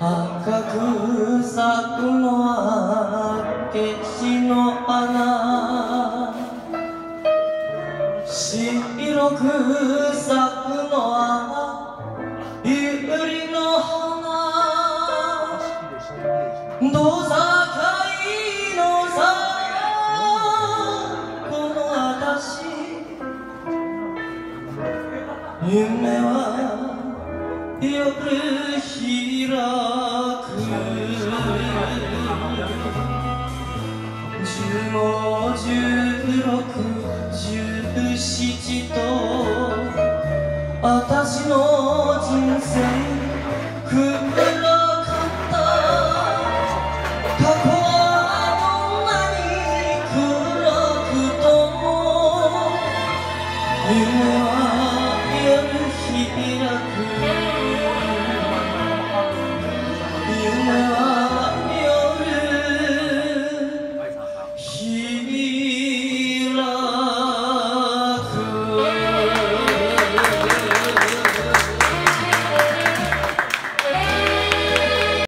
赤く咲くのは消しの穴白く咲くのはゆりの花。どうさかいのさこの私夢は夜十七と私の人生暗かった。過去はどんなに暗くとも。夢は夜開く。夢は